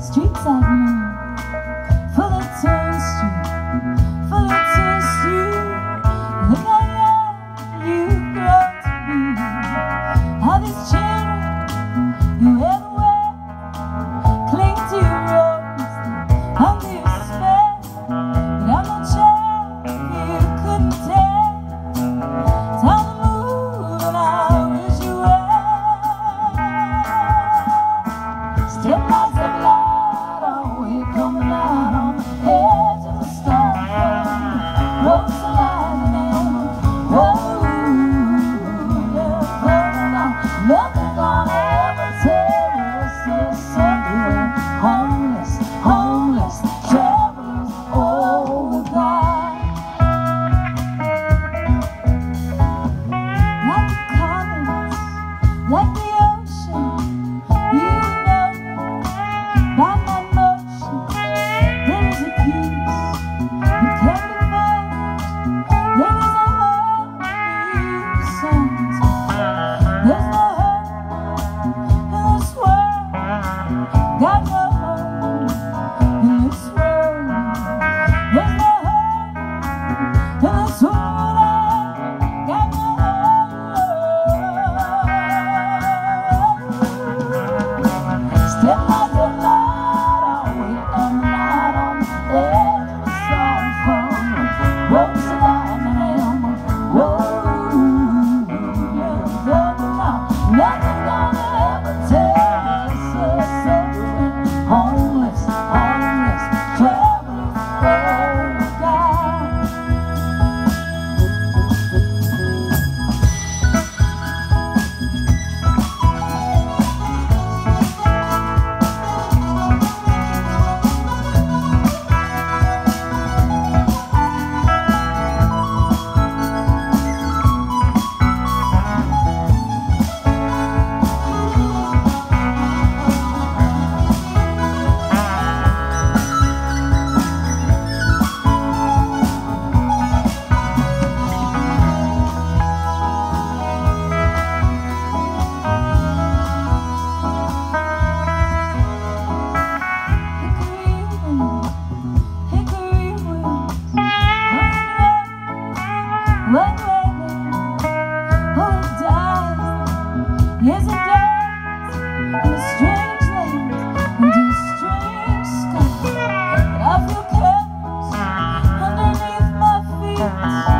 Streets I've known, full of turnstile, full of. Look how young you've grown to be. All these changes. like the ocean, you know, by my motion, there is a peace. There is a hope. There's hope in this world. Got no hope in this world. There's no Bye.